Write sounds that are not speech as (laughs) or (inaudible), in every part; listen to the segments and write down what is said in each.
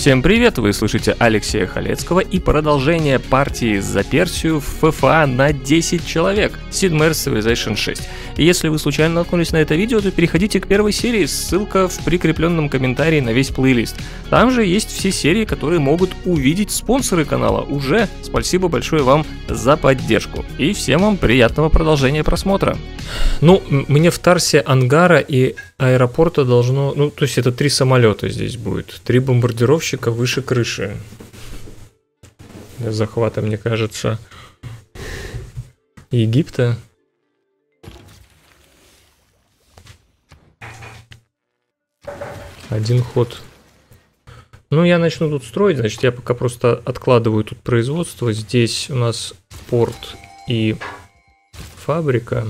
Всем привет, вы слышите Алексея Халецкого и продолжение партии за Персию в ФФА на 10 человек Sid Meier's Civilization 6. И если вы случайно наткнулись на это видео, то переходите к первой серии, ссылка в прикрепленном комментарии на весь плейлист. Там же есть все серии, которые могут увидеть спонсоры канала уже. Спасибо большое вам за поддержку. И всем вам приятного продолжения просмотра. Ну, мне в Тарсе ангара и аэропорта должно... Ну, то есть это три самолета здесь будет. Три бомбардировщика выше крыши. Для захвата, мне кажется, Египта. Один ход. Ну, я начну тут строить, значит, я пока просто откладываю тут производство. Здесь у нас порт и фабрика.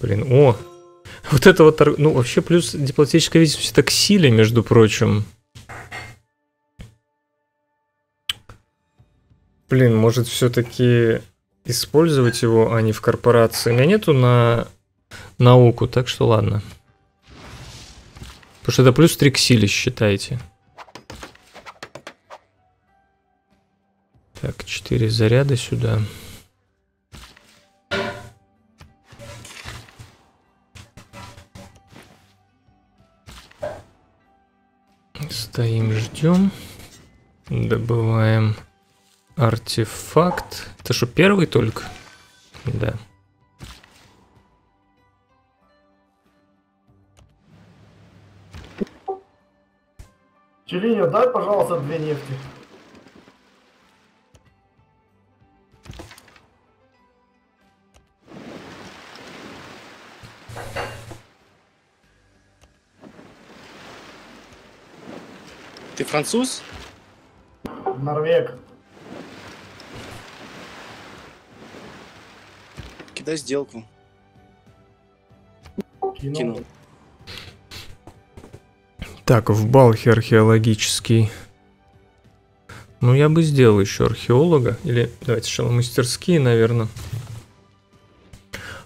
Блин, о! (laughs) Вот это вот, ну, вообще плюс дипломатическая видимость это к силе, между прочим. Блин, может все-таки использовать его, а не в корпорации. У меня нету на науку, так что ладно. Потому что это плюс 3 к силе, считайте. Так, 4 заряда сюда. Стоим, ждем. Добываем артефакт. Это что, первый только? Да. Челиньо, дай, пожалуйста, две нефти. Ты француз? Норвег. Кидай сделку. Кинул. Кинул. Так, в Балхе археологический. Ну, я бы сделал еще археолога. Или, давайте сначала мастерские, наверное.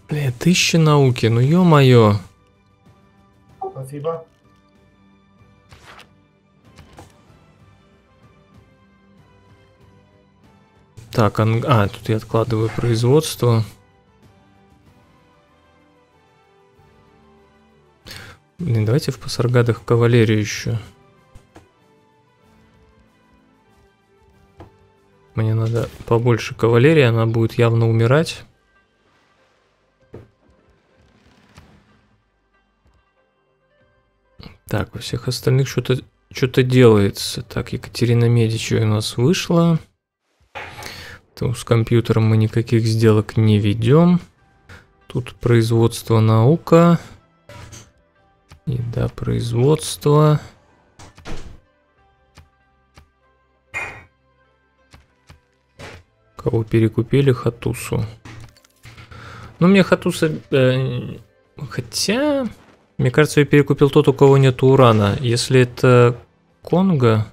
Бля, тысяча науки, ну ё-моё. Спасибо. Так, ан- а, тут я откладываю производство. Блин, давайте в Пасаргадах кавалерию еще. Мне надо побольше кавалерии, она будет явно умирать. Так, у всех остальных что-то что-то делается. Так, Екатерина Медичи у нас вышла. То с компьютером мы никаких сделок не ведем. Тут производство наука. И да, производство. Кого перекупили? Хатусу. Ну, мне Хатуса... э, хотя... Мне кажется, я перекупил тот, у кого нет урана. Если это Конго...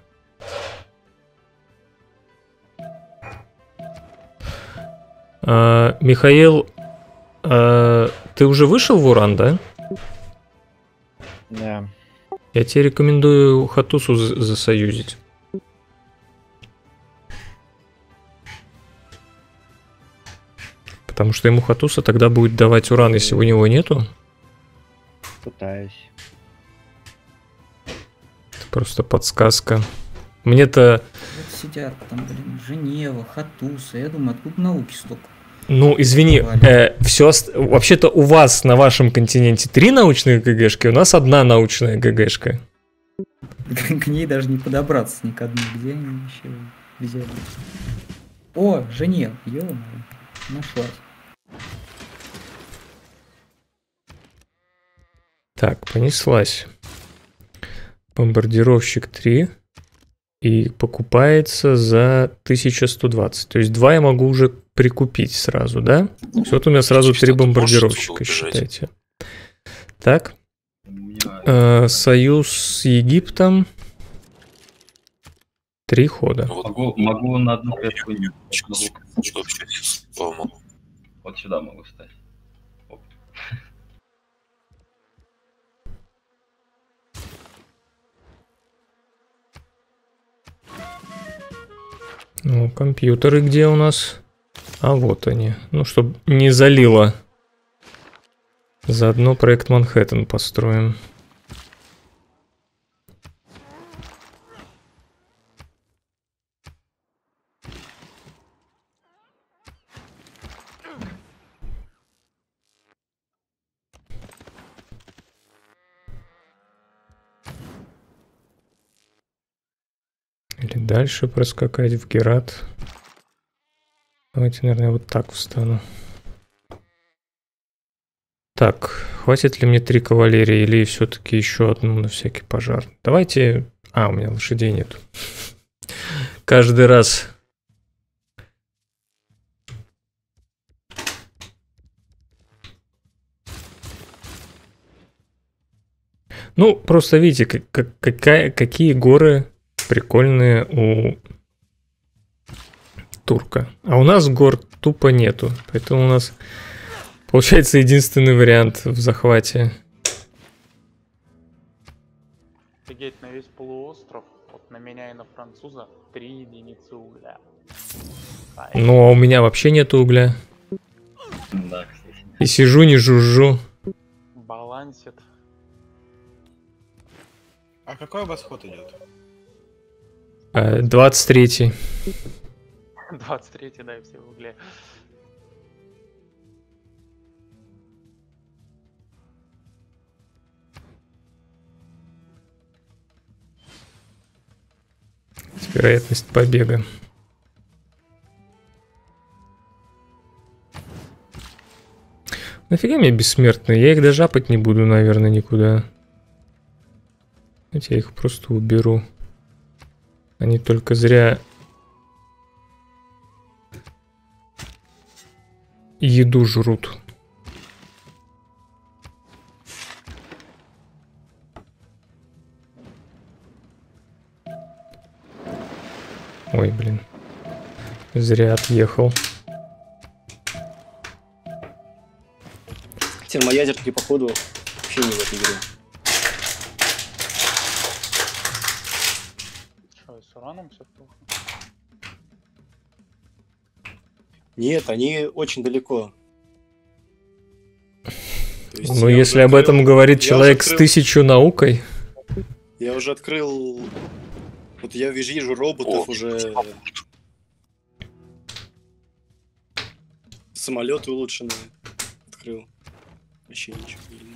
А, Михаил, а, ты уже вышел в уран, да? Да. Я тебе рекомендую Хатусу за- засоюзить. Потому что ему Хатуса тогда будет давать уран, если у него нету. Пытаюсь. Это просто подсказка. Мне-то, Вот сидят там, блин, Женева, Хатуса. Я думаю, откуда науки столько? Ну, извини, все, вообще-то у вас на вашем континенте три научных ГГшки, у нас одна научная ГГшка. (laughs) К ней даже не подобраться ни к одной. Где они вообще взяли? О, Женева, ё нашлась. Так, понеслась. Бомбардировщик 3. И покупается за 1120. То есть два я могу уже прикупить сразу, да? Вот у меня сразу три бомбардировщика, считайте. Так. Э, союз с Египтом. Три хода. Вот. Могу, могу на одну клетку не... Вот сюда могу встать. Оп. Ну, компьютеры где у нас? А вот они. Ну, чтобы не залило. Заодно проект Манхэттен построим. Или дальше проскакать в Герат. Давайте, наверное, вот так встану. Так, хватит ли мне три кавалерии или все-таки еще одну на всякий пожар? Давайте... А, у меня лошадей нет. Каждый раз... Ну, просто видите, как, как- какая, какие горы прикольные у турка. А у нас гор тупо нету. Поэтому у нас получается единственный вариант в захвате. Офигеть, на весь полуостров, вот на меня и на француза, три единицы угля. Кайф. Ну, а у меня вообще нет угля. Да, кстати. И сижу, не жужжу. Балансит. А какой восход идет? А, 23 (laughs) 23 да, и все в угле. Вероятность побега. Нафига мне бессмертные? Я их даже апать не буду, наверное, никуда. Давайте я их просто уберу. Они только зря еду жрут. Ой, блин. Зря отъехал. Термоядерки, походу, вообще не в этой игре. Нет, они очень далеко. Есть Ну, если об этом говорит я человек с тысячу наукой, Я уже открыл... Вот я вижу, вижу роботов О, уже... Самолеты улучшенные. Открыл. Вообще ничего не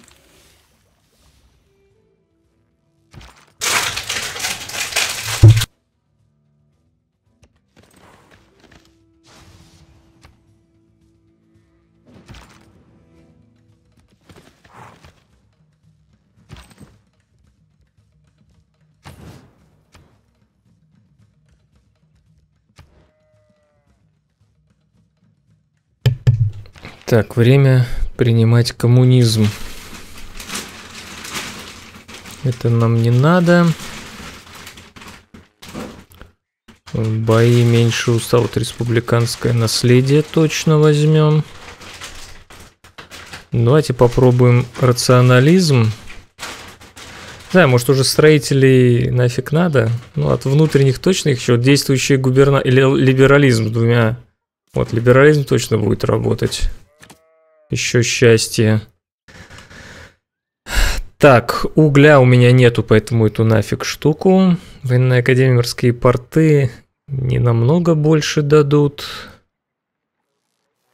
Так, время принимать коммунизм. Это нам не надо. Бои меньше устав. Республиканское наследие точно возьмем. Давайте попробуем рационализм. Знаю, может уже строителей нафиг надо. Ну, от внутренних точно их еще действующий губерна... Или либерализм двумя. Вот, либерализм точно будет работать. Еще счастье. Так, угля у меня нету, поэтому эту нафиг штуку. Военная академия морские порты не намного больше дадут.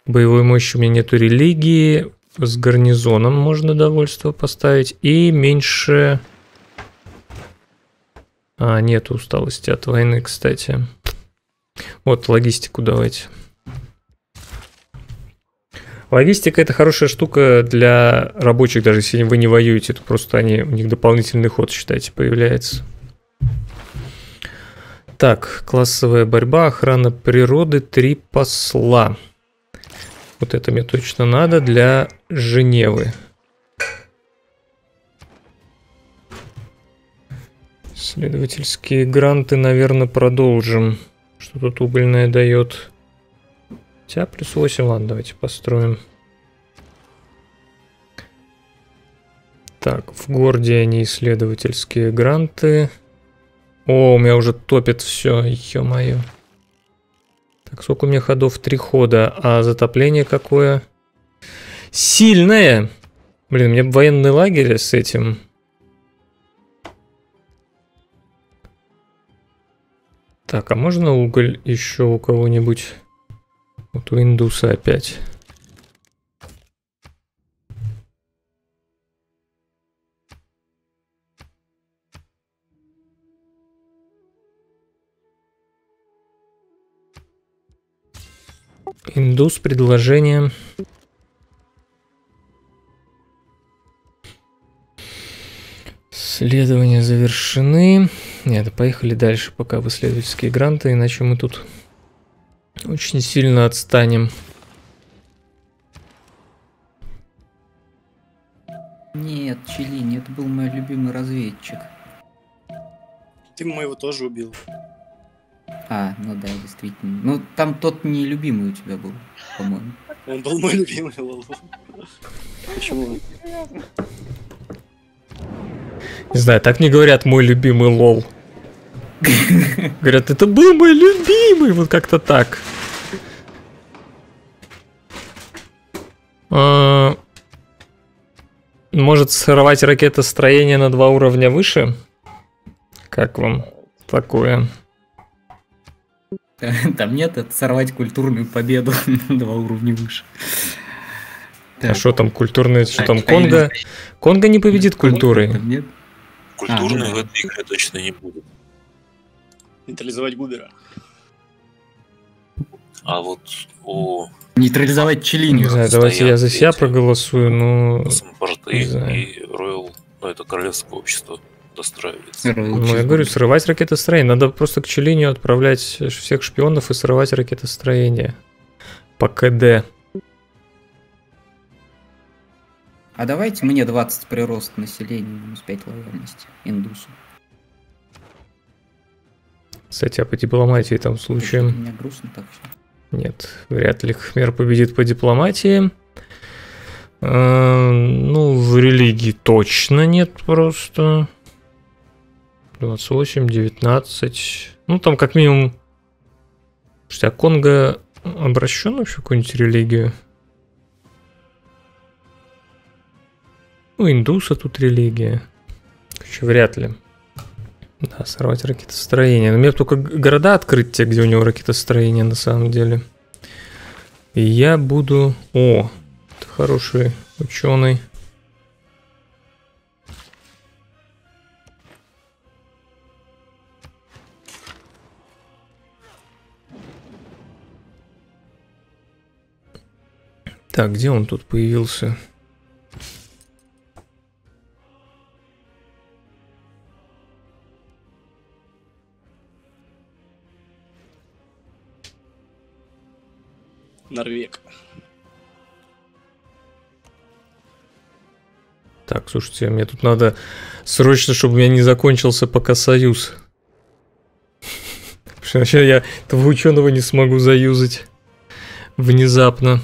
Боевой мощи у меня нету религии. С гарнизоном можно довольство поставить. И меньше... А, нет усталости от войны, кстати. Вот, логистику давайте. Логистика это хорошая штука для рабочих, даже если вы не воюете, то просто они, у них дополнительный ход, считайте, появляется. Так, классовая борьба, охрана природы, три посла. Вот это мне точно надо для Женевы. Следовательские гранты, наверное, продолжим. Что тут угольное дает? Хотя плюс 8, ладно, давайте построим. Так, в городе они исследовательские гранты. О, у меня уже топит все, ё-моё. Так, сколько у меня ходов? Три хода. А затопление какое? Сильное! Блин, мне военный лагерь с этим. Так, а можно уголь еще у кого-нибудь? Вот у индуса опять. Индус, предложение. Исследования завершены. Нет, поехали дальше, пока в исследовательские гранты, иначе мы тут очень сильно отстанем. Нет, Челини, это был мой любимый разведчик. Ты моего тоже убил. А, ну да, действительно. Ну, там тот нелюбимый у тебя был, по-моему. Он был мой любимый лол. Почему? Не знаю, так не говорят мой любимый лол. Говорят, это был мой любимый, вот как-то так. Может сорвать ракетостроение на два уровня выше? Как вам такое? (laughs) Там нет, это сорвать культурную победу (laughs) на два уровня выше. А что там культурные, что там А, Конго? Конго не победит культурой. Культурной А, в этой игре точно не будет. Нейтрализовать Губера. А вот о Нейтрализовать Не Челинию. знаю, давайте я за себя эти. проголосую, но... Сампорты не и Royal, ну это королевское общество достраивается. Ну, я говорю, срывать ракетостроение. Надо просто к Челинию отправлять всех шпионов и срывать ракетостроение. По КД. А давайте мне 20 прирост населения, минус 5 лояльности. Индусу. Кстати, а по дипломатии там У случаем... меня грустно так все. Нет, вряд ли Хмер победит по дипломатии. Э, Ну, в религии точно нет просто. 28, 19. Ну, там как минимум... А Конго обращен вообще в какую-нибудь религию? Ну, индуса тут религия. Короче, вряд ли. Да, сорвать ракетостроение. Но мне только города открыть те, где у него ракетостроение на самом деле. И я буду... О, это хороший ученый. Так, где он тут появился? Норвег. Так, слушайте, мне тут надо срочно, чтобы у меня не закончился пока союз. (laughs) Потому иначе я этого ученого не смогу заюзать внезапно.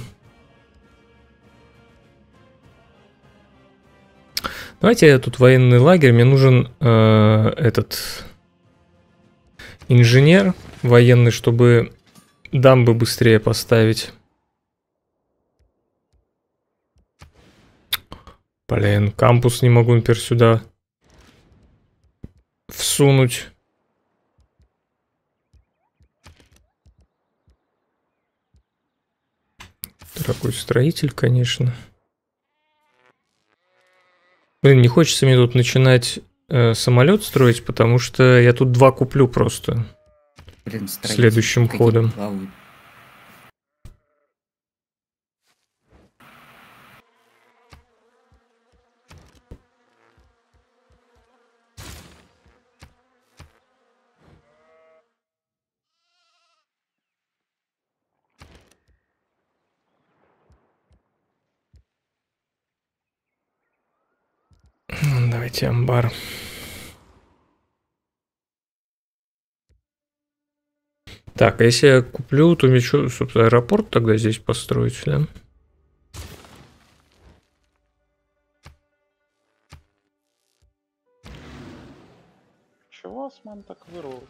Давайте я тут военный лагерь. Мне нужен э, этот инженер военный, чтобы дамбы быстрее поставить. Блин, кампус не могу, например, сюда всунуть. Дорогой строитель, конечно. Блин, не хочется мне тут начинать э, самолет строить, потому что я тут два куплю просто. Блин, Следующим ходом. плавают. М, Давайте амбар. Так, а если я куплю, то мне что, собственно, аэропорт тогда здесь построить, да? Чего Осман так вырвался?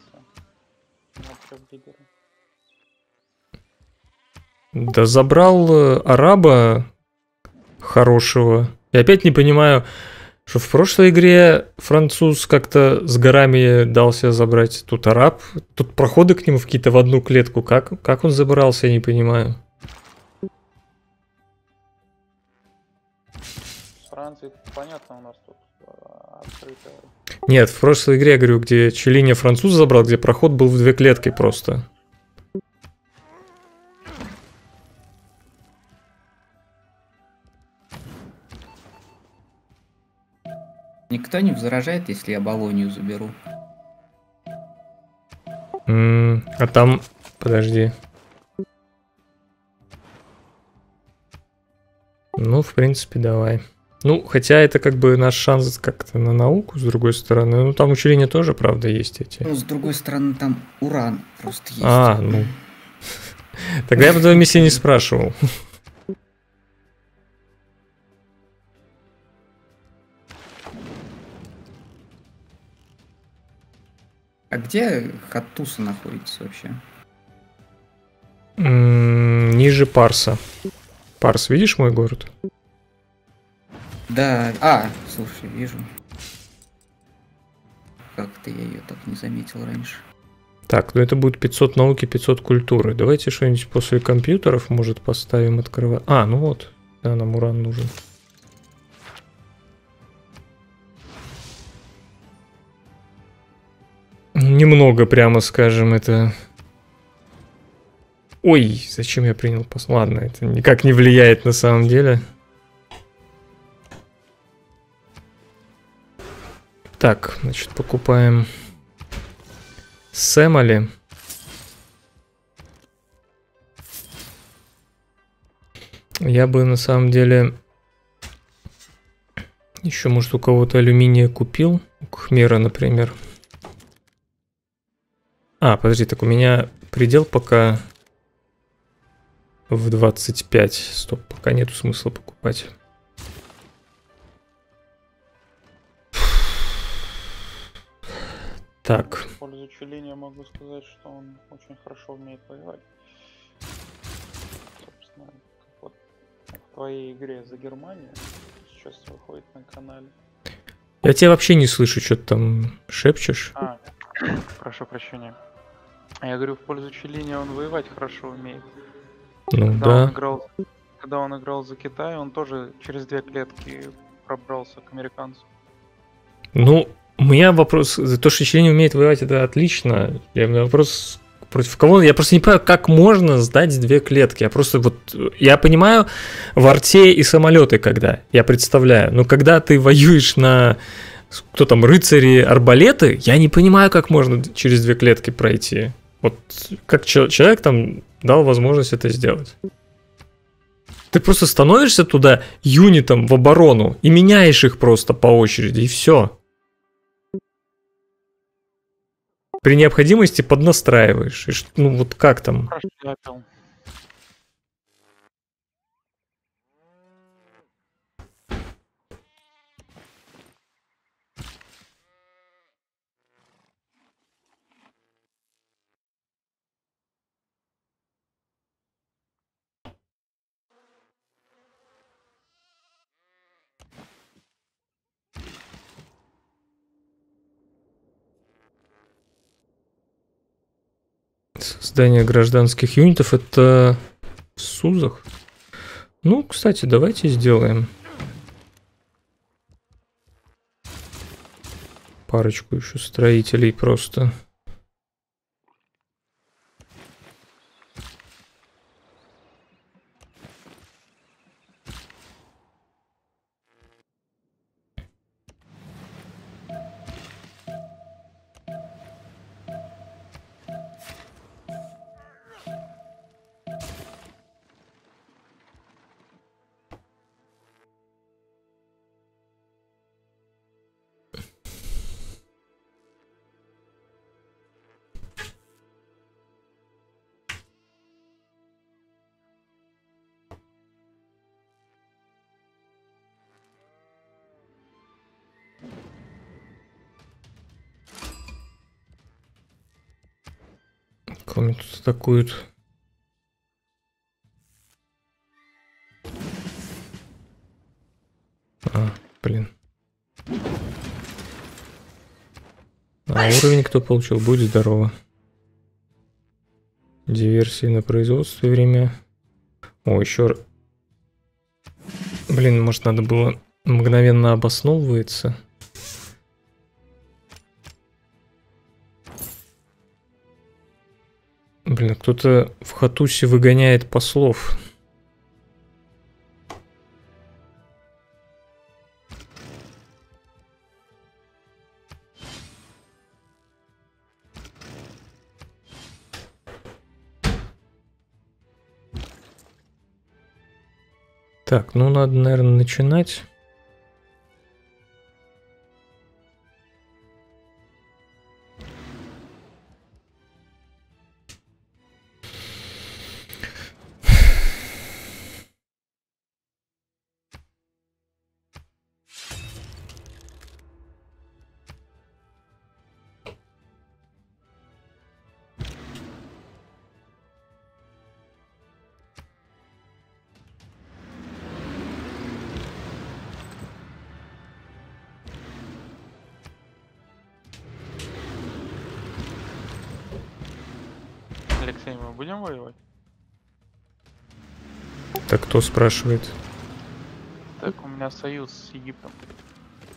Да забрал э, араба хорошего. И опять не понимаю, что в прошлой игре француз как-то с горами дался забрать. Тут араб, тут проходы к нему в какие-то в одну клетку. Как, как он забрался, я не понимаю. С Францией понятно у нас тут э, открытая. Нет, в прошлой игре, я говорю, где Челиния француза забрал, где проход был в две клетки просто. Никто не возражает, если я Болонию заберу. М, а там, подожди. Ну, в принципе, давай. Ну, хотя это как бы наш шанс как-то на науку, с другой стороны. Ну, там учреждения тоже, правда, есть эти. Ну, с другой стороны, там уран просто есть. А, ну. Тогда я бы твоей миссии не спрашивал. А где Хаттуса находится вообще? М, Ниже Парса. Парс, видишь мой город? Да, а, слушай, вижу. Как-то я ее так не заметил раньше. Так, ну это будет 500 науки, 500 культуры. Давайте что-нибудь после компьютеров, может, поставим открывать. А, ну вот. Да, нам уран нужен. Немного, прямо скажем, это... Ой, зачем я принял пос... Ладно, это никак не влияет на самом деле. Так, значит, покупаем Сэмали. Я бы на самом деле еще, может, у кого-то алюминия купил. У Кхмера, например. А, подожди, так у меня предел пока в 25. Стоп, пока нету смысла покупать. Так, В пользу Челиния могу сказать, что он очень хорошо умеет воевать. Собственно, вот в твоей игре за Германию сейчас выходит на канале. я тебя вообще не слышу, что ты там шепчешь. А, прошу прощения. А Я говорю, в пользу Челиния он воевать хорошо умеет. Ну Когда он да. играл, когда он играл за Китай, он тоже через две клетки пробрался к американцу. Ну, у меня вопрос, за то, что член умеет воевать, это отлично. Я, у меня вопрос против кого? Я просто не понимаю, как можно сдать две клетки. Я просто вот, я понимаю в арте и самолеты когда, я представляю. Но когда ты воюешь на, кто там, рыцари, арбалеты, я не понимаю, как можно через две клетки пройти. Вот как чел- человек там дал возможность это сделать. Ты просто становишься туда юнитом в оборону и меняешь их просто по очереди, и все. При необходимости поднастраиваешь. И ну вот как там? Создание гражданских юнитов это в СУЗах. Ну, кстати, давайте сделаем. Парочку еще строителей просто. атакуют. А, блин. А уровень кто получил? Будь здорово. Диверсии на производстве время. О, еще... Блин, может надо было мгновенно обосновывается. Блин, кто-то в Хатусе выгоняет послов. Так, ну надо, наверное, начинать. Спрашивает? Так, у меня союз с Египтом.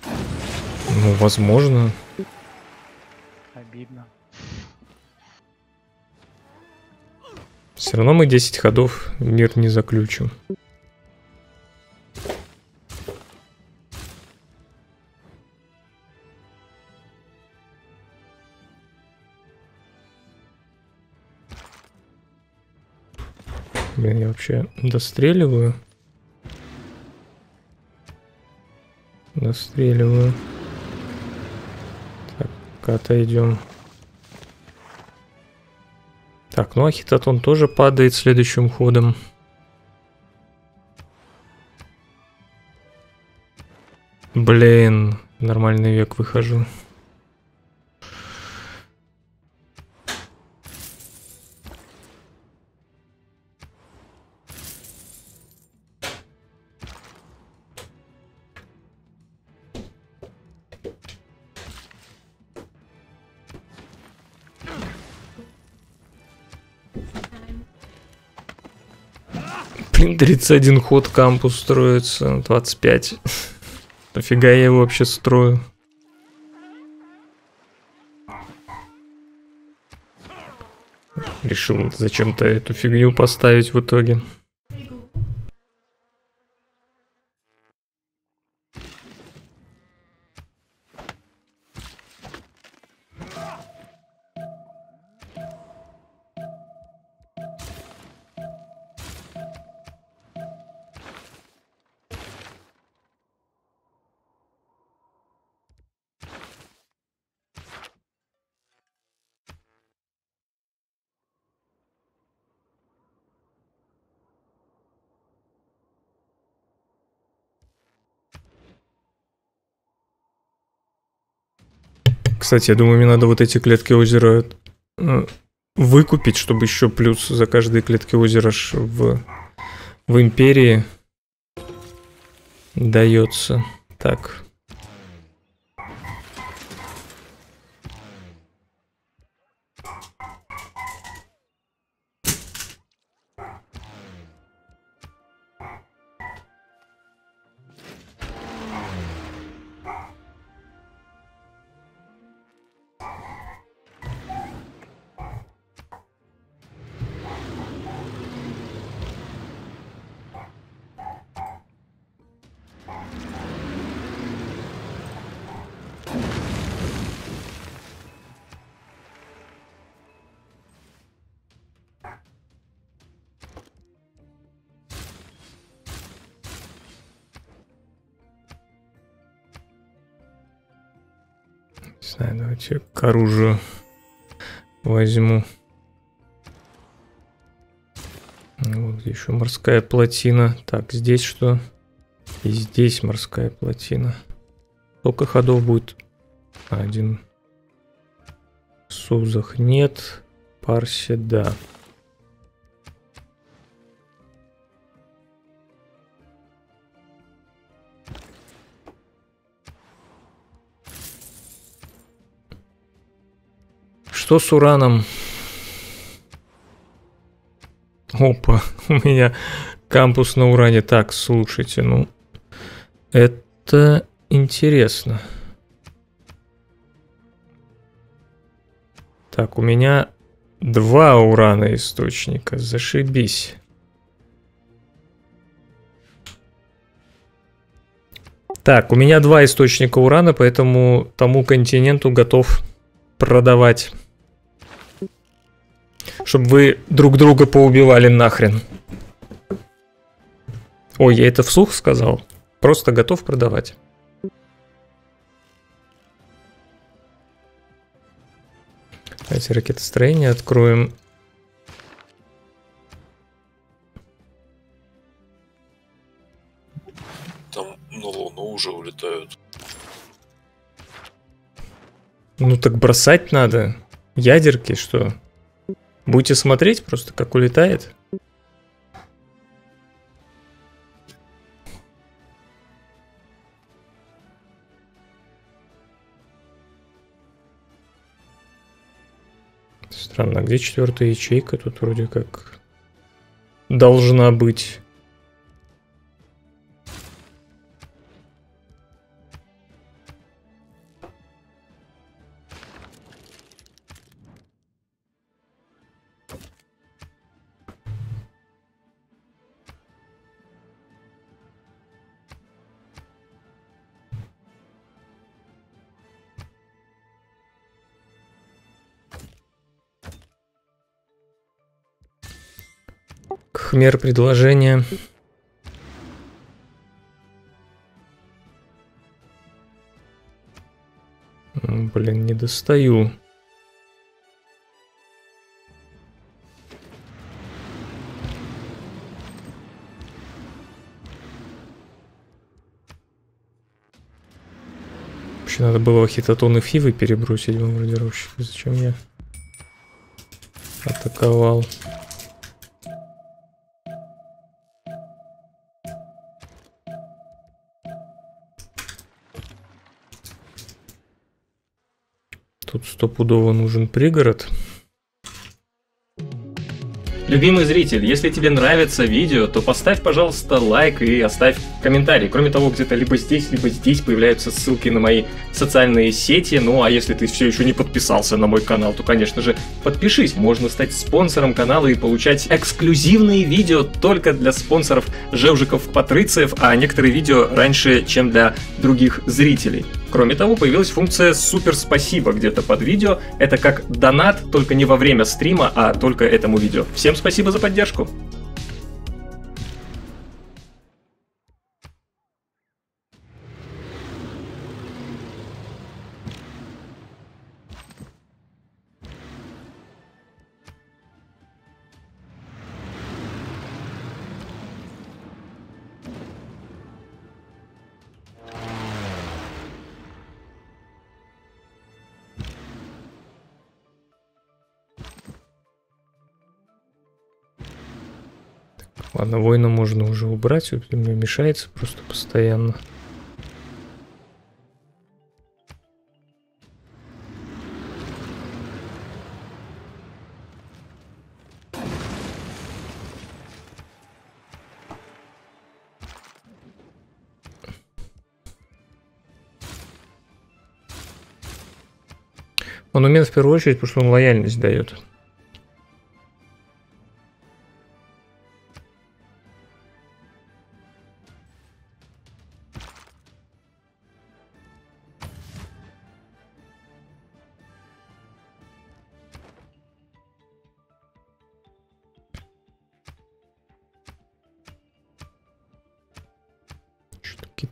Ну, возможно. Обидно. Все равно мы 10 ходов мир не заключим. Вообще достреливаю. Достреливаю. Так, отойдем. Так, ну Ахитотон тоже падает следующим ходом. Блин, нормальный век выхожу. Блин, 31 ход кампус строится, 25. Нафига я его вообще строю? Решил зачем-то эту фигню поставить в итоге. Кстати, я думаю, мне надо вот эти клетки озера э, выкупить, чтобы еще плюс за каждые клетки озера в, в империи дается. Так. Знаю, давайте к оружию возьму. Вот еще морская плотина. Так, здесь что? И здесь морская плотина. Сколько ходов будет? Один. Сузах нет. Парсе, да. Что с ураном? Опа, (laughs) у меня кампус на уране. Так, слушайте, ну, это интересно. Так, у меня два урана источника. Зашибись. Так, у меня два источника урана, поэтому тому континенту готов продавать. Чтобы вы друг друга поубивали нахрен. Ой, я это вслух сказал. Просто готов продавать. Давайте ракетостроение откроем. Там на Луну уже улетают. Ну так бросать надо. Ядерки, что? Будете смотреть просто, как улетает? Странно, где четвертая ячейка? Тут вроде как должна быть. Хмер предложение. М, Блин, не достаю. Вообще надо было хитотоны фивы перебросить бомбардировщик. Зачем я атаковал? Стопудово нужен пригород. Любимый зритель, если тебе нравится видео, то поставь, пожалуйста, лайк и оставь комментарий. Кроме того, где-то либо здесь, либо здесь появляются ссылки на мои социальные сети. Ну а если ты все еще не подписался на мой канал, то, конечно же, подпишись. Можно стать спонсором канала и получать эксклюзивные видео только для спонсоров Жевжиков Патрициев, а некоторые видео раньше, чем для других зрителей. Кроме того, появилась функция «Супер спасибо» где-то под видео. Это как донат, только не во время стрима, а только этому видео. Всем спасибо за поддержку. Ладно, воина можно уже убрать, вот мне мешается просто постоянно. Он умен в первую очередь, потому что он лояльность дает.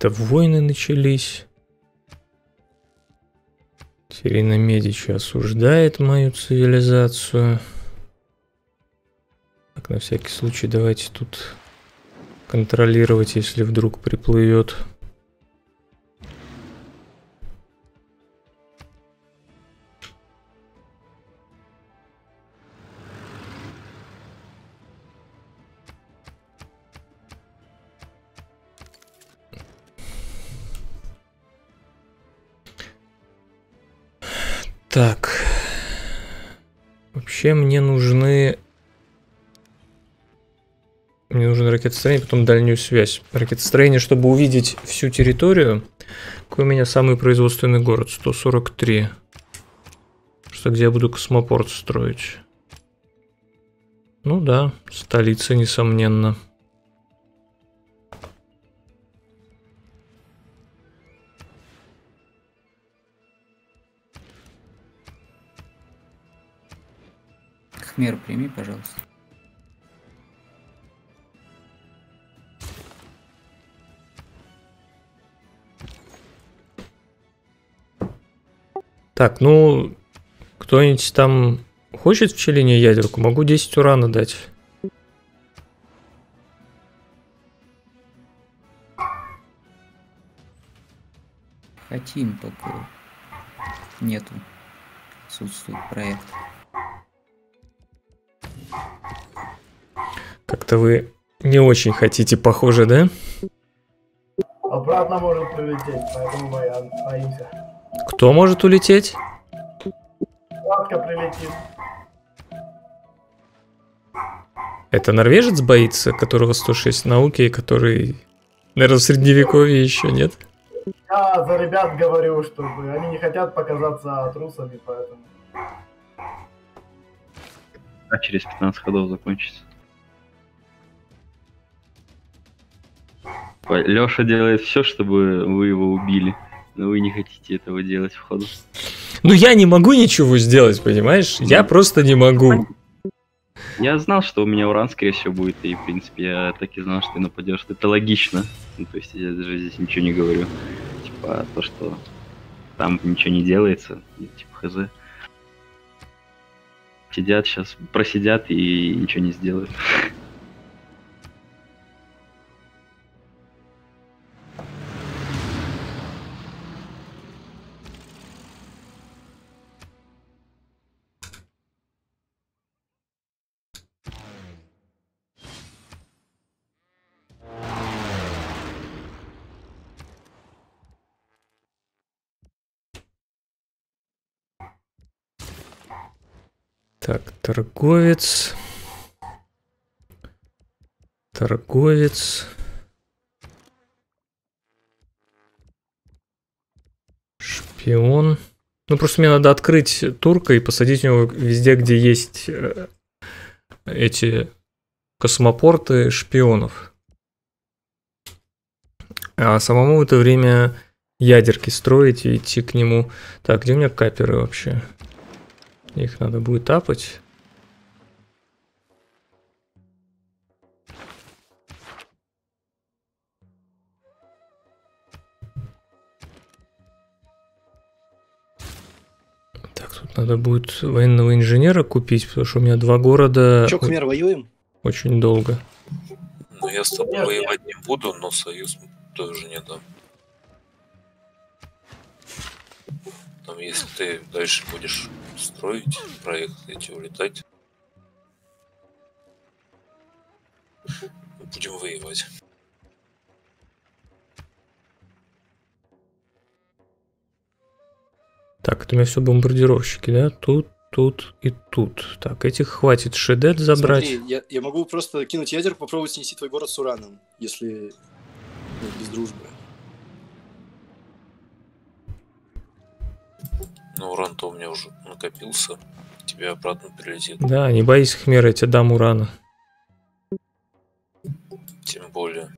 Какие-то войны начались. Терина Медичи осуждает мою цивилизацию. Так, на всякий случай давайте тут контролировать, если вдруг приплывет. Так. Вообще мне нужны... Мне нужно ракетостроение, потом дальнюю связь. Ракетостроение, чтобы увидеть всю территорию. Какой у меня самый производственный город? 143. Что где я буду космопорт строить? Ну да, столица, несомненно. Хмер, прими, пожалуйста. Так, ну, кто-нибудь там хочет в пчелине ядерку? Могу 10 урана дать. Хотим, только нету. Отсутствует проект. Как-то вы не очень хотите, похоже, да? Обратно может прилететь, поэтому боимся. Кто может улететь? Сладко прилетит. Это норвежец боится, которого 106 науки, и который, наверное, в средневековье еще нет? Я за ребят говорю, чтобы они не хотят показаться трусами, поэтому... А через 15 ходов закончится. Леша делает все, чтобы вы его убили. Но вы не хотите этого делать в ходу. Ну я не могу ничего сделать, понимаешь? Я просто не могу. Я знал, что у меня уран, скорее всего, будет, и, в принципе, я так и знал, что ты нападешь. Это логично. Ну, то есть я даже здесь ничего не говорю. Типа, то, что там ничего не делается, и, типа, хз. Сидят сейчас, просидят и ничего не сделают. (laughs) Так, торговец. Торговец. Шпион. Ну, просто мне надо открыть турка и посадить его везде, где есть э, эти космопорты шпионов. А самому в это время ядерки строить и идти к нему. Так, где у меня каперы вообще? Их надо будет тапать. Так, тут надо будет военного инженера купить, потому что у меня два города Чё, о- Кхмер, воюем? очень долго. Ну, я с тобой Нет, воевать не буду, но союз тоже не дам. Там, если ты дальше будешь строить проект, эти улетать, мы будем воевать. Так, это у меня все бомбардировщики, да? Тут, тут и тут. Так, этих хватит шедет забрать. Смотри, я, я могу просто кинуть ядерку, попробовать снести твой город с ураном, если ну, без дружбы. Но уран-то у меня уже накопился. Тебе обратно прилетит. Да, не боись, Хмера, я тебе дам урана. Тем более.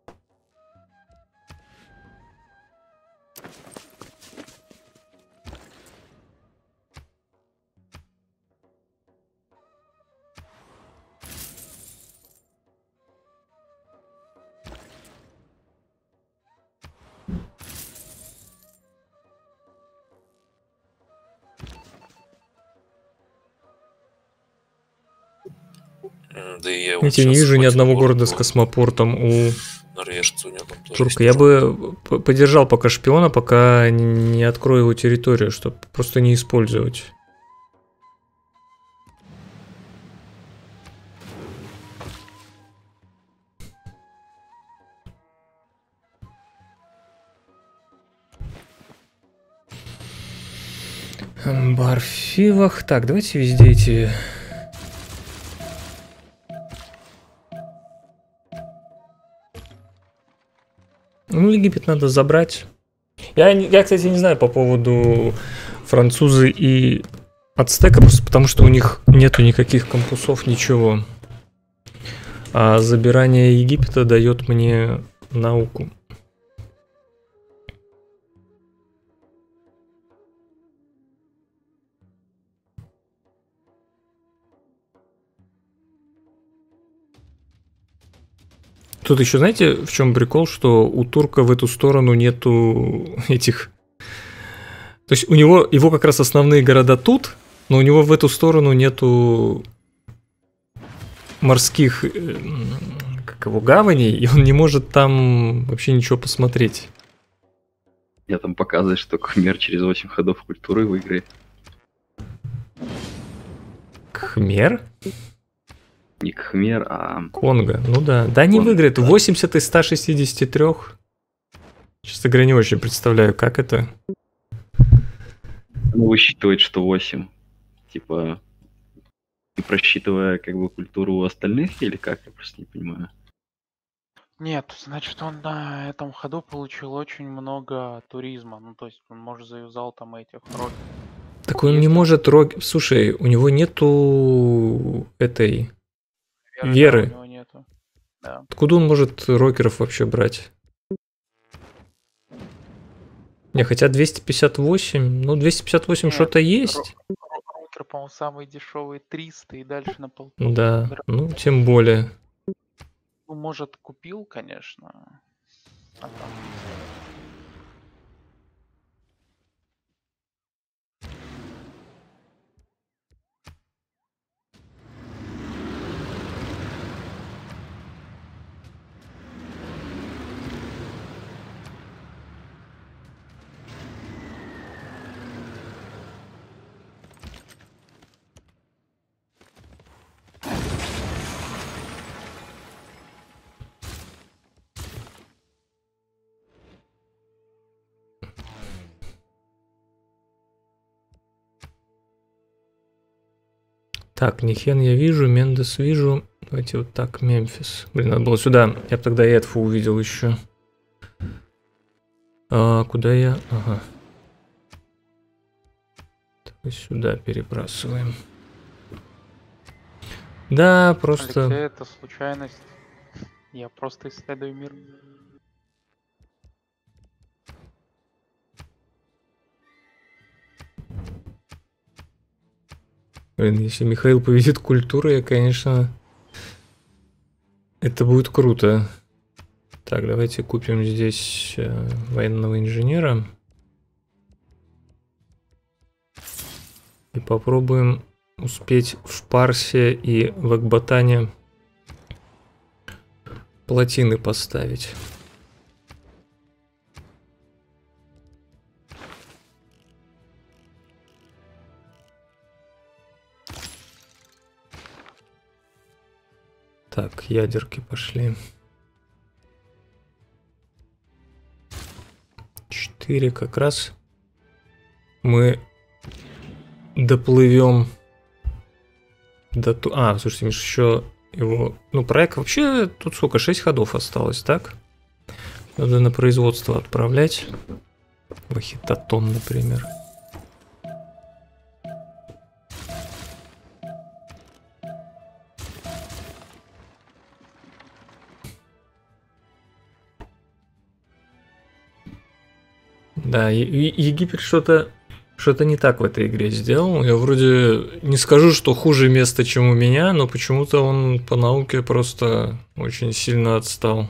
Да и я вот Видите, не вижу ни одного город города с космопортом у Норвежца у него там тоже турка. Я бы п- подержал пока шпиона, пока не открою его территорию, чтобы просто не использовать. Барфивах. Так, давайте везде эти Ну, Египет надо забрать. Я, я, кстати, не знаю по поводу французы и ацтека, просто потому что у них нету никаких кампусов, ничего. А забирание Египта дает мне науку. Тут еще, знаете, в чем прикол, что у турка в эту сторону нету этих... То есть у него, его как раз основные города тут, но у него в эту сторону нету морских, э, как его, гаваней, и он не может там вообще ничего посмотреть. Я там показываю, что Кхмер через 8 ходов культуры выиграет. Хмер? Не Кхмер, а Конго, ну да. Да не Конго, выиграет. да. 80 из 163. Честно говоря, не очень представляю, как это. ну, высчитывает, что 8. Типа, не просчитывая как бы культуру остальных или как, я просто не понимаю. Нет, значит, он на этом ходу получил очень много туризма. Ну, то есть он, может, завязал там этих рок. Так он не Если- может рог... Слушай, у него нету этой... Веры. нету. Да. Откуда он может рокеров вообще брать? Не, хотя 258, ну 258 Нет, что-то есть. Ро- Рокер, по-моему, самый дешевый 300 и дальше на пол. Да, ну тем более. Ну, может, купил, конечно. А там... Так, Нихен я вижу, Мендес вижу. Давайте вот так, Мемфис. Блин, надо было сюда. Я бы тогда Эдфу увидел еще. А, куда я? Ага. Давай сюда перебрасываем. Да, просто... Алексей, это случайность. Я просто исследую мир. Блин, если Михаил победит культуру, я, конечно... Это будет круто. Так, давайте купим здесь э, военного инженера. И попробуем успеть в Парсе и в Акбатане плотины поставить. Так, ядерки пошли. Четыре как раз. Мы доплывем до ту... А, слушайте, Миш, еще его... Ну, проект вообще... Тут сколько? 6 ходов осталось, так? Надо на производство отправлять. Вахитатон, например. Да, Египет что-то что-то не так в этой игре сделал. Я вроде не скажу, что хуже место, чем у меня, но почему-то он по науке просто очень сильно отстал.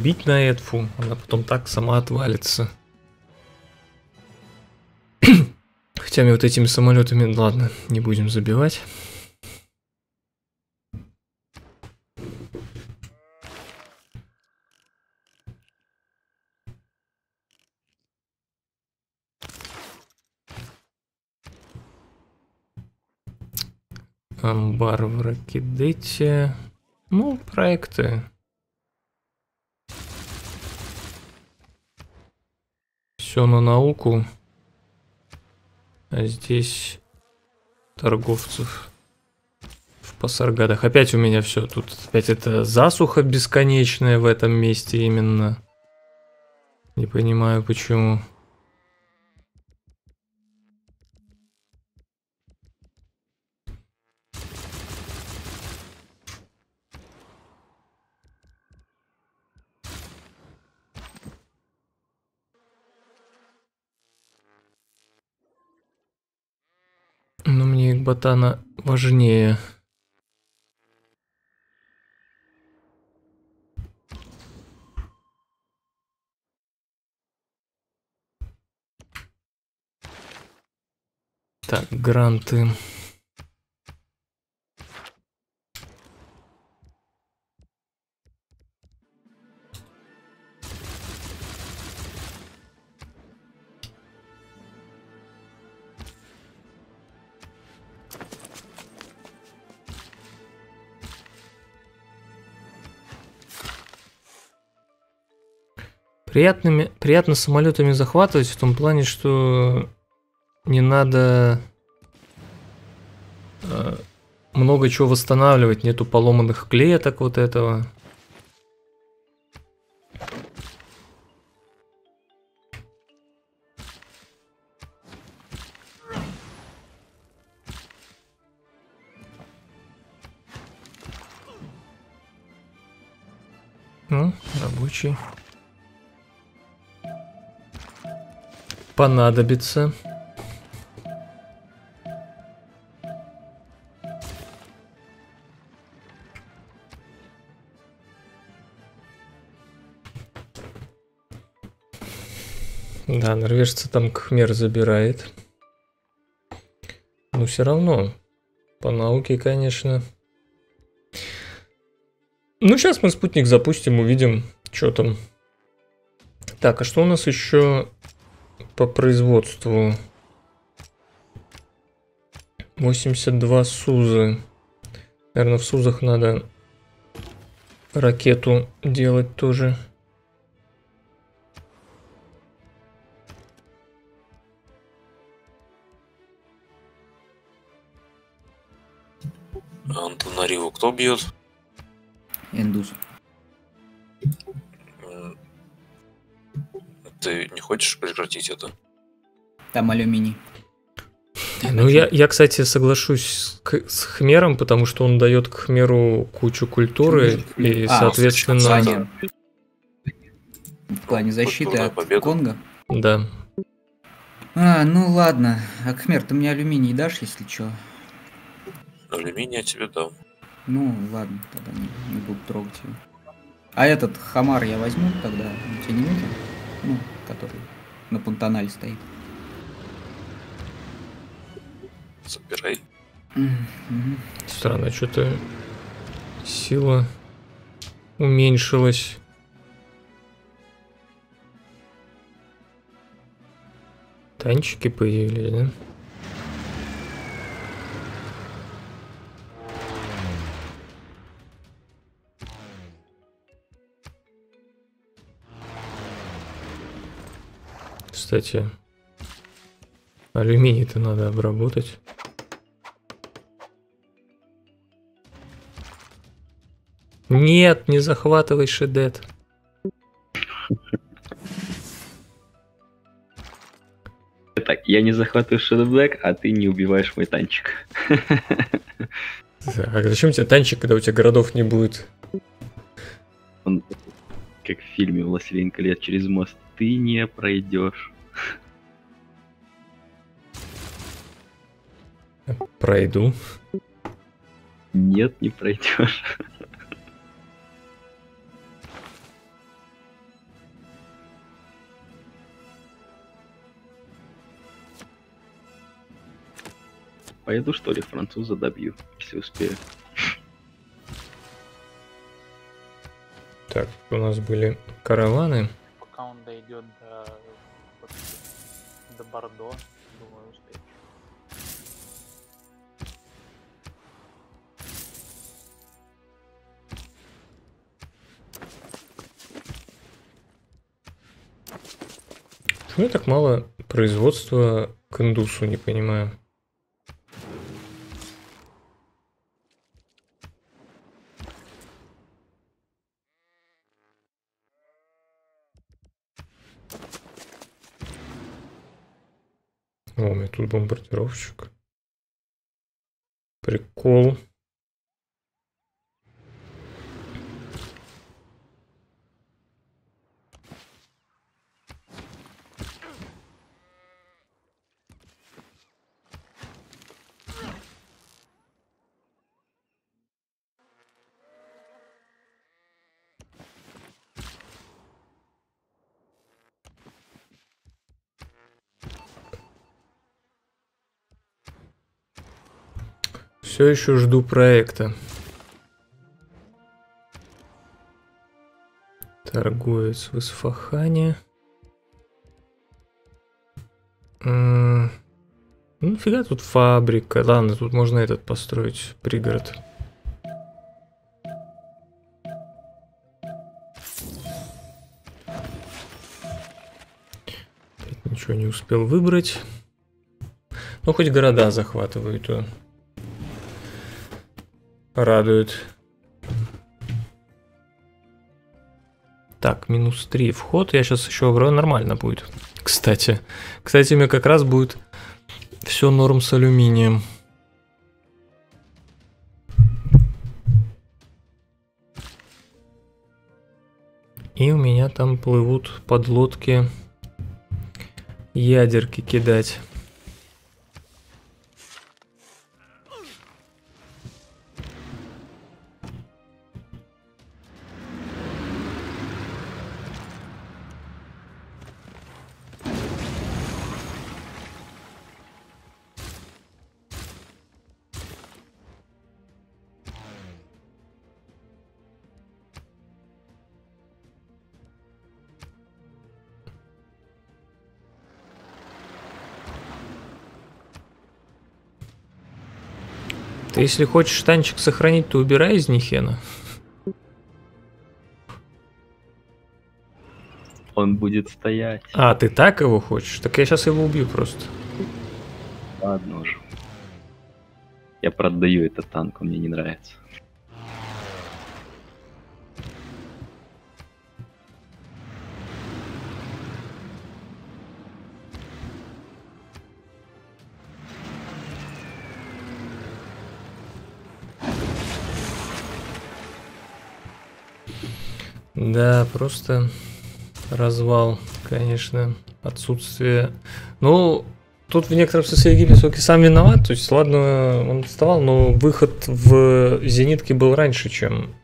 Забить на Эдфу, она потом так сама отвалится. (clears throat) Хотя мне вот этими самолетами, ладно, не будем забивать. Амбар в Ракидете. Ну, проекты. Все на науку. А здесь торговцев в пасаргадах. Опять у меня все тут. Опять это засуха бесконечная в этом месте именно. Не понимаю почему мне Ботана важнее. Так, гранты. Приятными, приятно самолетами захватывать в том плане, что не надо э, много чего восстанавливать, нету поломанных клеток вот этого. Ну, рабочий. Понадобится. Да, норвежца там Кхмер забирает. Но все равно, по науке, конечно. Ну, сейчас мы спутник запустим, увидим, что там. Так, а что у нас еще по производству? 82 Сузы. Наверное, в Сузах надо ракету делать тоже. Антонариву кто бьет? Индус. Ты не хочешь прекратить это? Там алюминий. Ну, я, я, кстати, соглашусь с, К- Хмером, потому что он дает Хмеру кучу культуры, и, А, соответственно, в плане, в плане защиты от победа. Конга. да. А, ну ладно. Акхмер, ты мне алюминий дашь, если что? Алюминий я тебе дам. Ну, ладно, тогда не, не буду трогать его. А этот хамар я возьму тогда, он тебе не нужен? Ну, который на Пантанале стоит. Забирай. Мгм. Странно, что-то сила уменьшилась. Танчики появились, да? Кстати, алюминий-то надо обработать. Нет, не захватывай Шедет. Так, я не захватываю Black, а ты не убиваешь мой танчик. (laughs) А зачем тебе танчик, когда у тебя городов не будет? Он как в фильме «Властелин колец» через мост. Ты не пройдешь. Пройду. Нет, не пройдешь. Пойду что ли француза добью, если успею. Так, у нас были караваны. Пока он дойдет до до Бордо, думаю, успеет. Почему так мало производства к индусу, не понимаю. О, у меня тут бомбардировщик. Прикол. Все еще жду проекта. Торговец в Исфахане. М, Ну, нафига тут фабрика? Ладно, тут можно этот построить, пригород. Опять Ничего не успел выбрать. Ну, хоть города захватываю, то радует. Так, минус 3 вход. Я сейчас еще говорю, нормально будет. Кстати. Кстати, мне как раз будет все норм с алюминием. И у меня там плывут подлодки ядерки кидать. Ты если хочешь танчик сохранить, то убирай из Нихена. Он будет стоять. А, ты так его хочешь? Так я сейчас его убью просто. Ладно уже. Я продаю этот танк, он мне не нравится. Да, просто развал, конечно, отсутствие. Ну, тут в некотором смысле Египет все-таки сам виноват. То есть, ладно, он отставал, но выход в зенитки был раньше, чем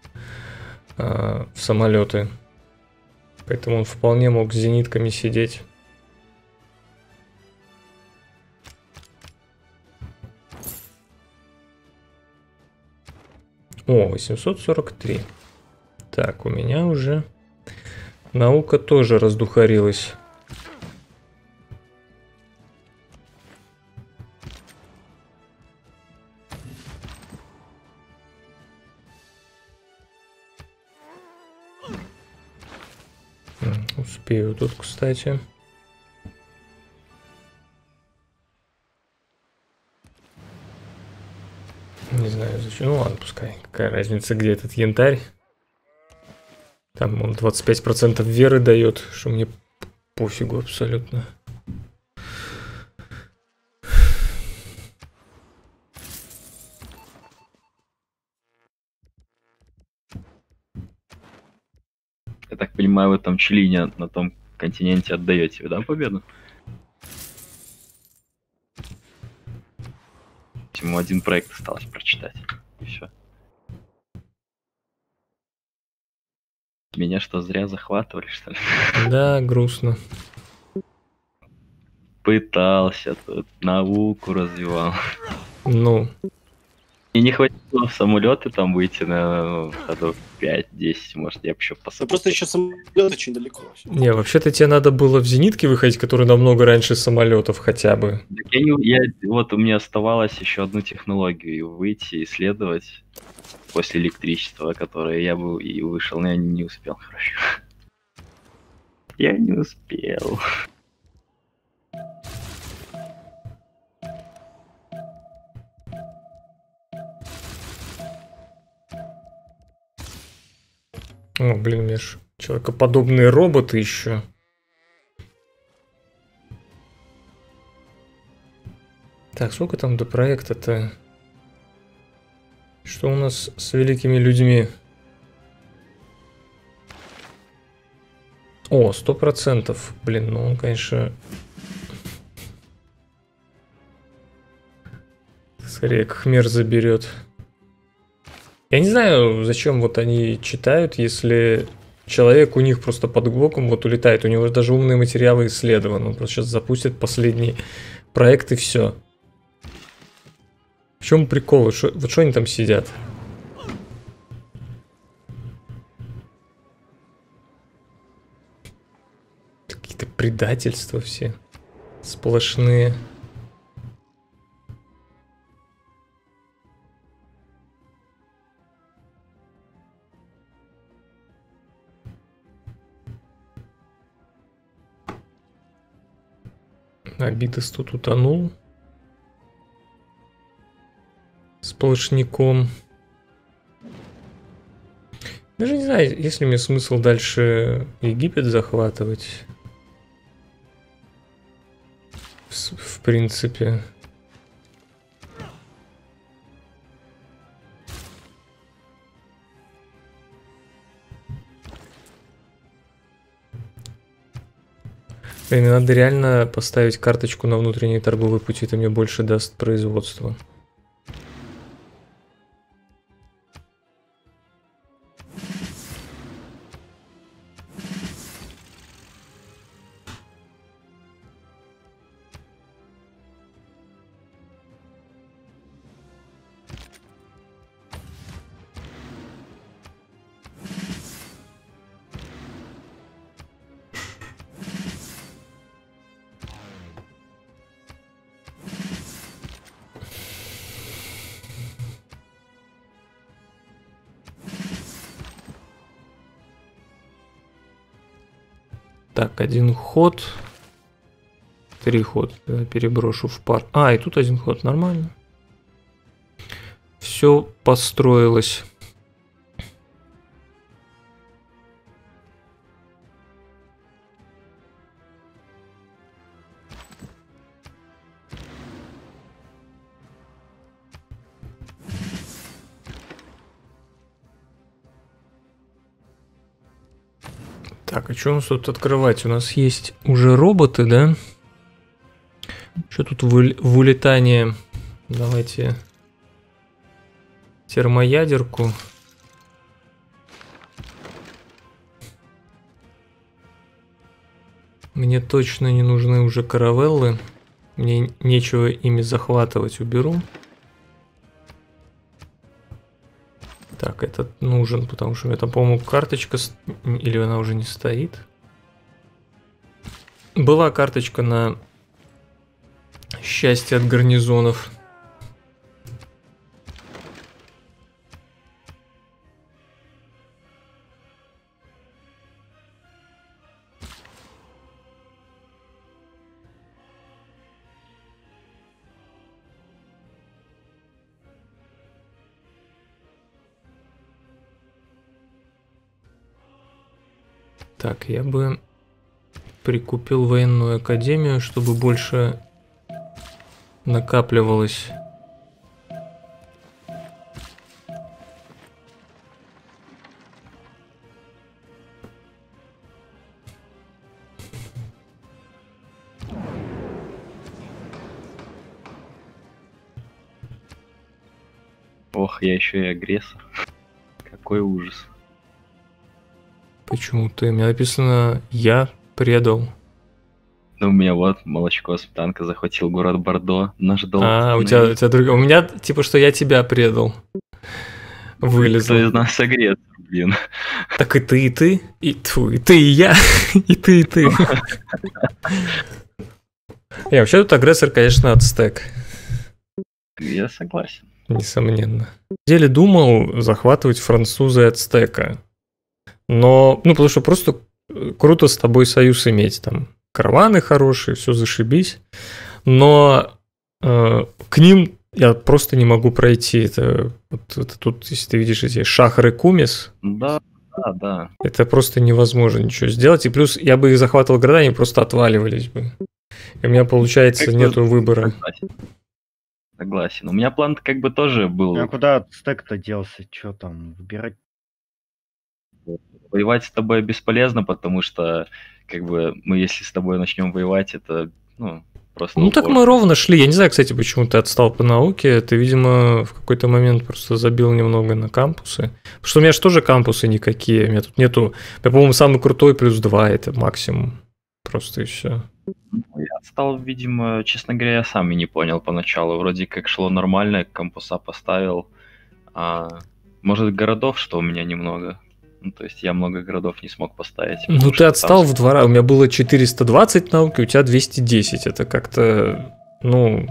э, в самолеты. Поэтому он вполне мог с зенитками сидеть. О, 843. Так, у меня уже наука тоже раздухарилась. Успею тут, кстати. Не знаю зачем. Ну ладно, пускай. Какая разница, где этот янтарь. Там он 25% веры дает, что мне пофигу абсолютно. Я так понимаю, вы там Чилине на том континенте отдаете, да, победу? Ему один проект осталось прочитать. И все. Меня что, зря захватывали, что ли? (laughs) Да, грустно. Пытался тут, науку развивал. Ну, Мне не хватило в самолеты там выйти на ходов 5-10, может, я бы еще Ну посмотрел. просто еще самолет очень далеко. не, вообще-то тебе надо было в зенитке выходить, который намного раньше самолетов хотя бы. Так я не- я- вот у меня оставалось еще одну технологию выйти, исследовать после электричества, которое я бы и вышел, но я не успел, короче. (laughs) Я не успел. О, блин, ж человекоподобные роботы еще. Так, сколько там до проекта-то? Что у нас с великими людьми? О, сто процентов. Блин, ну он, конечно... Скорее, Хмер заберет. Я не знаю, зачем вот они читают, если человек у них просто под боком вот улетает. У него даже умные материалы исследованы. Он просто сейчас запустит последний проект и все. В чем прикол? Шо- вот что они там сидят? Какие-то предательства все. Сплошные. Абидос тут утонул. Сплошняком. Даже не знаю, есть ли мне смысл дальше Египет захватывать. В, в принципе. Мне надо реально поставить карточку на внутренний торговый путь, это мне больше даст производство. Так, один ход. Три ход. Да, переброшу в пар. А, и тут один ход. Нормально. Все построилось. Что у нас тут открывать? У нас есть уже роботы, да? Что тут в улетание? Давайте термоядерку. Мне точно не нужны уже каравеллы. Мне нечего ими захватывать, уберу. Так, нужен, потому что у меня там, по-моему, карточка... Или она уже не стоит? Была карточка на счастье от гарнизонов. Так, я бы прикупил военную академию, чтобы больше накапливалось. Ох, я еще и агрессор. Какой ужас. Почему ты? У меня написано «Я предал». Ну, у меня вот молочко сметанка захватил город Бордо, наш долг. А, у тебя, у тебя друг... У меня, типа, что я тебя предал. Вылезло. Кто из нас согрет, блин. Так и ты, и ты, и тьфу, и ты, и я, (laughs) и ты, и ты. (laughs) Не, вообще тут агрессор, конечно, ацтек. Я согласен. Несомненно. На деле думал захватывать французы и ацтека. Но, ну, потому что просто э, круто с тобой союз иметь. Там караваны хорошие, все зашибись. Но э, к ним я просто не могу пройти. Это, вот, это тут, если ты видишь эти шахры кумис, Да, да, да. это просто невозможно ничего сделать. И плюс я бы их захватывал города, они просто отваливались бы. И у меня, получается, Как бы- нету выбора. Согласен. Согласен. У меня план как бы тоже был А куда стек-то делся? Что там, выбирать? Воевать с тобой бесполезно, потому что как бы мы если с тобой начнем воевать, это ну просто. Ну так упор. мы ровно шли. Я не знаю, кстати, почему ты отстал по науке. Ты, видимо, в какой-то момент просто забил немного на кампусы. Потому что у меня же тоже кампусы никакие. У меня тут нету... Я, по-моему, самый крутой плюс 2 это максимум. Просто и все. Ну, Я отстал, видимо, честно говоря, я сам и не понял поначалу. Вроде как шло нормально, кампуса поставил. А, может городов, что у меня немного. Ну, то есть я много городов не смог поставить. Ну ты отстал там в два раза. У меня было 420 науки, у тебя 210. Это как-то, ну,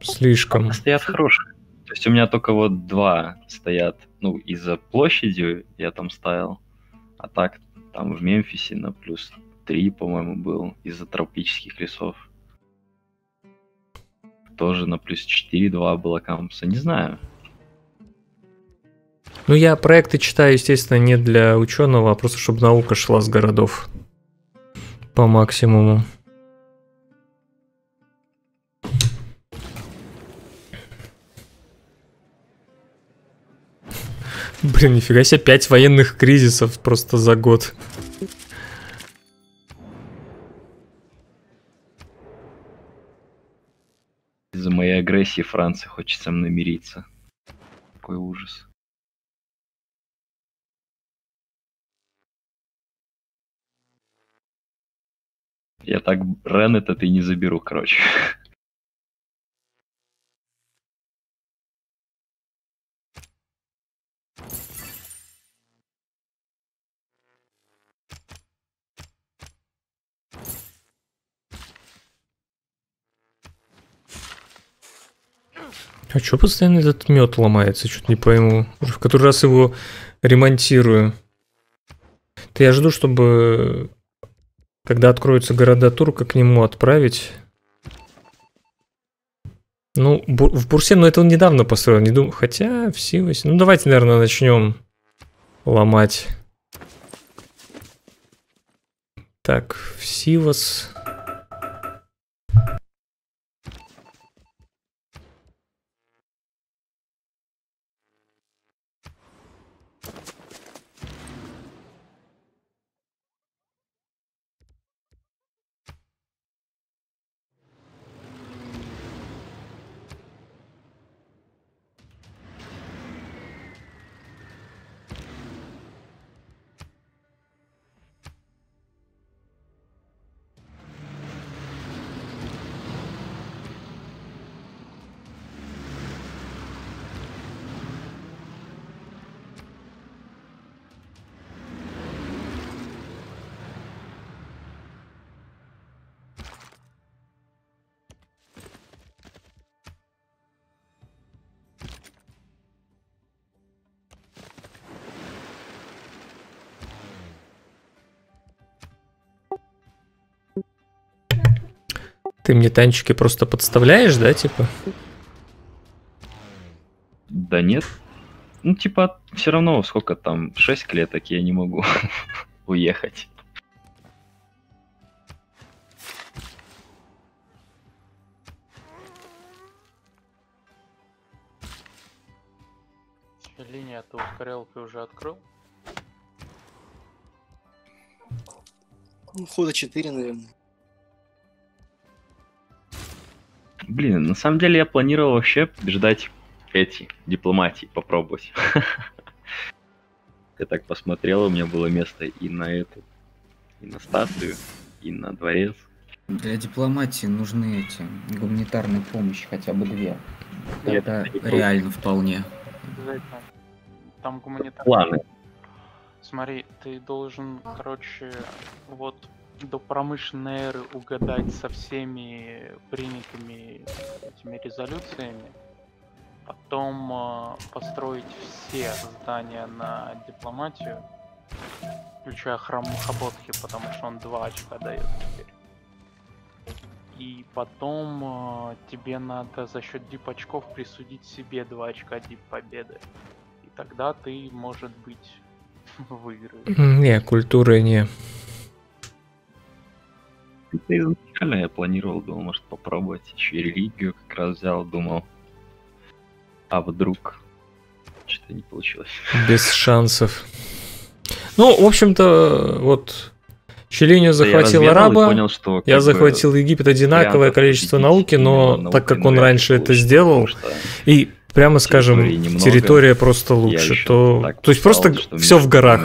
слишком. Стоят хорошие. То есть у меня только вот два стоят. Ну, и за площадью я там ставил. А так, там в Мемфисе на плюс три, по-моему, был из-за тропических лесов. Тоже на плюс 4-2 было кампуса. Не знаю. Ну я проекты читаю, естественно, не для ученого, а просто чтобы наука шла с городов. По максимуму. Блин, нифига себе, 5 военных кризисов просто за год. Из-за моей агрессии Франция хочет со мной мириться. Какой ужас. Я так Рен этот и не заберу, короче. А чё постоянно этот мед ломается? Что-то не пойму. Уже в который раз его ремонтирую. То я жду, чтобы когда откроются города турка, к нему отправить. Ну, в Бурсе, но это он недавно построил, не думаю. Хотя в Сивасе. Ну, давайте, наверное, начнем ломать. Так, в Сивас. Ты мне танчики просто подставляешь, да, типа? Да нет. Ну, типа, все равно, сколько там, 6 клеток, я не могу (laughs) уехать. Линия, ты ускорялки уже открыл? Ну, Хода 4, наверное. Блин, на самом деле я планировал вообще побеждать эти дипломатии, попробовать. (laughs) Я так посмотрел, у меня было место и на эту, и на статую. и на дворец. Для дипломатии нужны эти гуманитарные помощи, хотя бы две. Это реально вполне. Обязательно. Там гуманитарный. Планы. Смотри, ты должен, короче, вот до промышленной эры угадать со всеми принятыми этими резолюциями, потом э, построить все здания на дипломатию, включая храм Махаботхи, потому что он два очка дает теперь. И потом э, тебе надо за счет дип очков присудить себе два очка дип победы. И тогда ты, может быть, (laughs) выиграешь. Не, культуры не. Это изначально я планировал, думал, может попробовать. Еще и религию как раз взял, думал. А вдруг что-то не получилось. Без шансов. Ну, в общем-то, вот я захватил и араба, понял, что я захватил Египет одинаковое количество науки, но так как он раньше это сделал, и прямо скажем, территории немного. территория просто лучше, то... так То есть просто все в горах.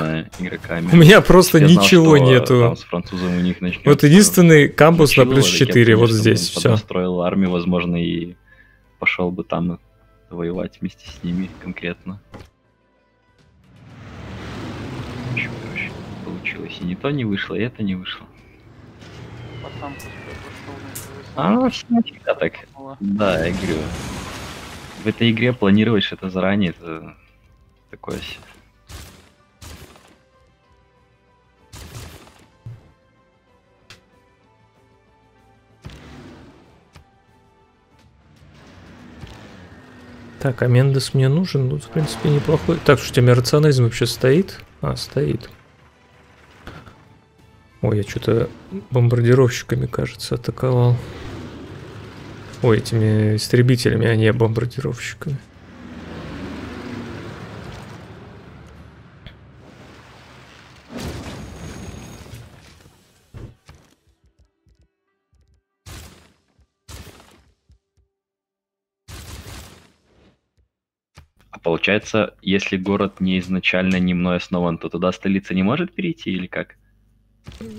У меня просто Я знал, ничего нету. Там с французом у них начнется. Вот единственный кампус на Чилово, плюс так я 4, помню, вот здесь, все. Поднастроил армию, возможно, и пошел бы там воевать вместе с ними конкретно. Короче, получилось. И не то не вышло, и это не вышло. А, всегда так. Да, я говорю. В этой игре планировать что-то заранее, это такое себе. Так, а Мендес мне нужен, ну, в принципе, неплохой. Так, что у тебя рационализм вообще стоит? А, стоит. Ой, я что-то бомбардировщиками, кажется, атаковал. Ой, этими истребителями, а не бомбардировщиками. А получается, если город не изначально не мной основан, то туда столица не может перейти или как?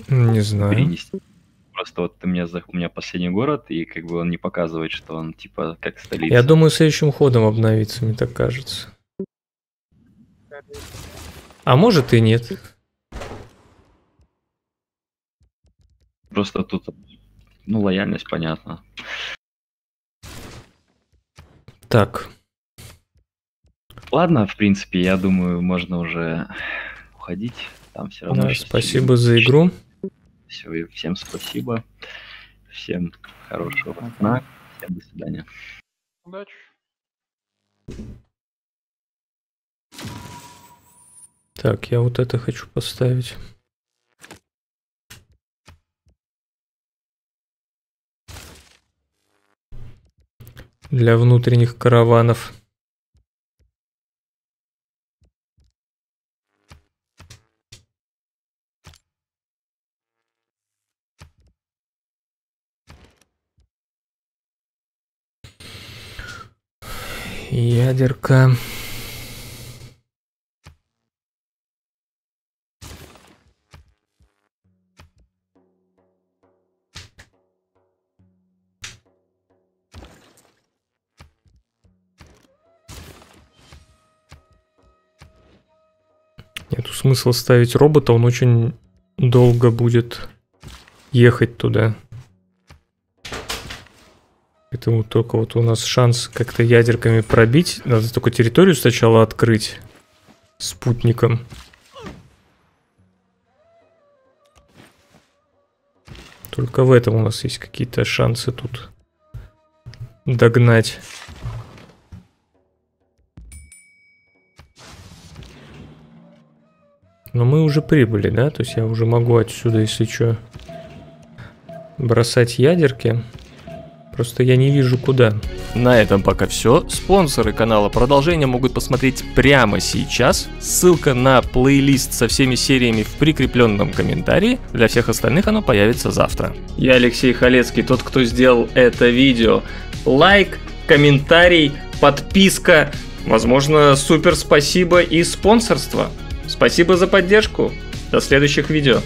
Не знаю. Перенести. Просто вот у меня, за- у меня последний город, и как бы он не показывает, что он типа как столица. Я думаю, следующим ходом обновится, мне так кажется. А может и нет. Просто тут, ну, лояльность, понятно. Так, Ладно, в принципе, я думаю, можно уже уходить. Там все равно. да, спасибо за игру. Все, и всем спасибо. Всем хорошего сна. Всем до свидания. Удачи. Так, я вот это хочу поставить. Для внутренних караванов. Ядерка. Нету смысла ставить робота, он очень долго будет ехать туда. Поэтому только вот у нас шанс как-то ядерками пробить. Надо только территорию сначала открыть спутником. Только в этом у нас есть какие-то шансы тут догнать. Но мы уже прибыли, да? То есть я уже могу отсюда, если что, бросать ядерки. Просто я не вижу куда. На этом пока все. Спонсоры канала продолжения могут посмотреть прямо сейчас. Ссылка на плейлист со всеми сериями в прикрепленном комментарии. Для всех остальных оно появится завтра. Я Алексей Халецкий, тот, кто сделал это видео. Лайк, комментарий, подписка, возможно, супер спасибо и спонсорство. Спасибо за поддержку. До следующих видео.